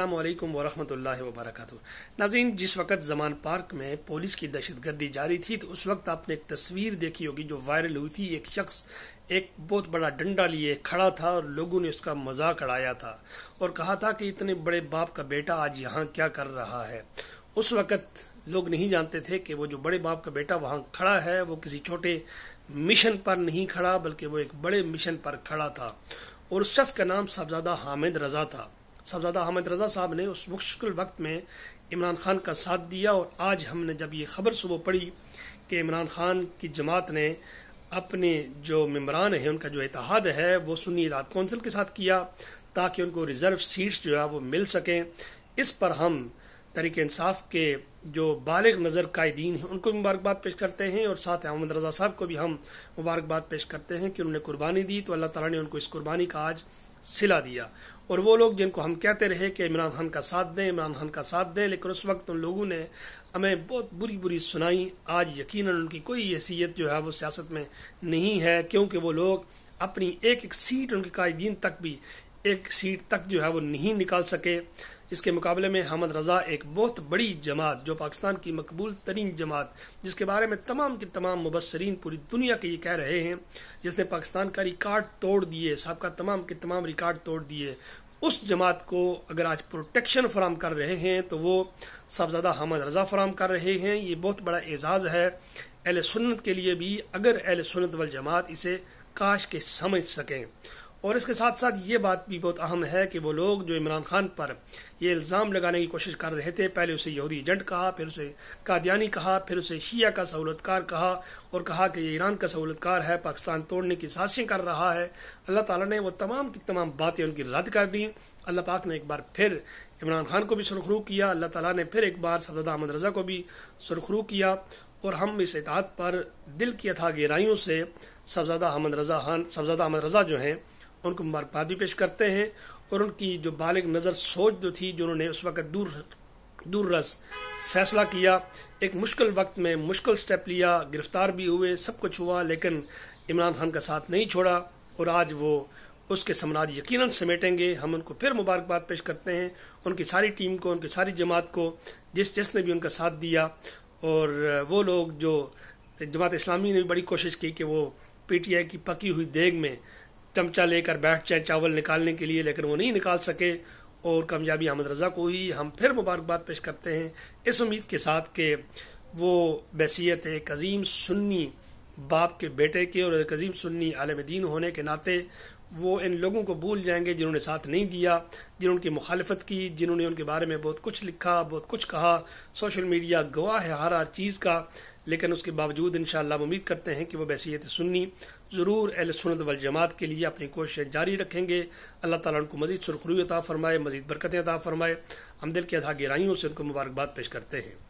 अल्लाम वरहमल वबरक नाजीन जिस वक्त जमान पार्क में पुलिस की दहशत गर्दी जारी थी तो उस वक्त आपने एक तस्वीर देखी होगी जो वायरल हुई थी। एक शख्स एक बहुत बड़ा डंडा लिए खड़ा था और लोगों ने उसका मज़ाक उड़ाया था और कहा था कि इतने बड़े बाप का बेटा आज यहाँ क्या कर रहा है। उस वक्त लोग नहीं जानते थे कि वो जो बड़े बाप का बेटा वहाँ खड़ा है, वो किसी छोटे मिशन पर नहीं खड़ा, बल्कि वो एक बड़े मिशन पर खड़ा था। और उस शख्स का नाम साहबजादा हामिद रजा था। साहबजादा हामिद रजा साहब ने उस मुश्किल वक्त में इमरान खान का साथ दिया और आज हमने जब ये खबर सुबह पढ़ी कि इमरान खान की जमात ने अपने जो मम्बरान हैं, उनका जो इतिहाद है, वो सुन्नी इदाद कौंसिल के साथ किया ताकि उनको रिज़र्व सीट्स जो है वो मिल सकें। इस पर हम तरीक इंसाफ के जो बालिग नज़र कायदीन हैं, उनको मुबारकबाद पेश करते हैं और साथ अहमद रजा साहब को भी हम मुबारकबाद पेश करते हैं कि उन्होंने कुर्बानी दी। तो अल्लाह ताला ने उनको इस कुर्बानी का आज सिला दिया। और वो लोग जिनको हम कहते रहे कि इमरान खान का साथ दें, इमरान खान का साथ दें, लेकिन उस वक्त उन लोगों ने हमें बहुत बुरी बुरी सुनाई। आज यकीन उनकी कोई हैसियत जो है वो सियासत में नहीं है, क्योंकि वो लोग अपनी एक एक सीट उनके कायदीन तक भी, एक सीट तक जो है वो नहीं निकाल सके। इसके मुकाबले में हमद रज़ा एक बहुत बड़ी जमात, जो पाकिस्तान की मकबूल तरीन जमात, जिसके बारे में तमाम के तमाम मुबसरीन पूरी दुनिया के ये कह रहे हैं, जिसने पाकिस्तान का रिकॉर्ड तोड़ दिए, सबका तमाम के तमाम रिकॉर्ड तोड़ दिए। उस जमात को अगर आज प्रोटेक्शन फराम कर रहे हैं तो वो साहबजादा हमद रज़ा फराम कर रहे हैं। ये बहुत बड़ा एजाज़ है अहल सुन्नत के लिए भी, अगर अहल सुन्नत वल जमात इसे काश के समझ सकें। और इसके साथ साथ ये बात भी बहुत अहम है कि वो लोग जो इमरान खान पर ये इल्ज़ाम लगाने की कोशिश कर रहे थे, पहले उसे यहूदी एजेंट कहा, फिर उसे कादियानी कहा, फिर उसे शिया का सहूलतकार कहा और कहा कि ये ईरान का सहूलतकार है, पाकिस्तान तोड़ने की साजिशें कर रहा है। अल्लाह ताला ने वो तमाम की तमाम बातें उनकी रद्द कर दी। अल्लाह पाक ने एक बार फिर इमरान खान को भी सुरखरू किया, अल्लाह ताला ने फिर एक बार सफरदा अहमद रज़ा को भी सुरखरू किया और हम इस इतात पर दिल की अथा गहराइयों से सबजादा अहमद रज़ा खान सबजादा अहमद रज़ा जो हैं उनको मुबारकबाद भी पेश करते हैं और उनकी जो बालिग नज़र सोच जो थी, जो उन्होंने उस वक्त दूर दूर रस फैसला किया, एक मुश्किल वक्त में मुश्किल स्टेप लिया, गिरफ़्तार भी हुए, सब कुछ हुआ, लेकिन इमरान खान का साथ नहीं छोड़ा और आज वो उसके समराज यकीनन समेटेंगे। हम उनको फिर मुबारकबाद पेश करते हैं। उनकी सारी टीम को, उनकी सारी जमात को, जिस, जिसने भी उनका साथ दिया और वो लोग जो जमात इस्लामी ने भी बड़ी कोशिश की कि वो पीटीआई की पकी हुई देग में चमचा लेकर बैठ जाए चावल निकालने के लिए, लेकिन वो नहीं निकाल सके। और कामयाबी अहमद रज़ा को ही हम फिर मुबारकबाद पेश करते हैं इस उम्मीद के साथ कि वो बैसीत एक अजीम सुन्नी बाप के बेटे के, और एक अजीम सुन्नी आलम दीन होने के नाते वो इन लोगों को भूल जाएँगे जिन्होंने साथ नहीं दिया, जिन्होंने उनकी मुखालफत की, जिन्होंने उनके बारे में बहुत कुछ लिखा, बहुत कुछ कहा। सोशल मीडिया गवाह है हर हर चीज़ का, लेकिन उसके बावजूद इन उम्मीद करते हैं कि वह बैसीत सुन्नी ज़रूर अल सुनत वल जमात के लिए अपनी कोशिशें जारी रखेंगे। अल्लाह ताला उनको मजीद सुरखरू अता फ़रमाए, मजीद बरकतें अता फ़रमाए। हम दिल की अदा गहराइयों से उनको मुबारकबाद पेश करते हैं।